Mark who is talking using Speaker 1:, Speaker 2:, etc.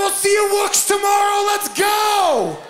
Speaker 1: We'll see you Wooks tomorrow. Let's go!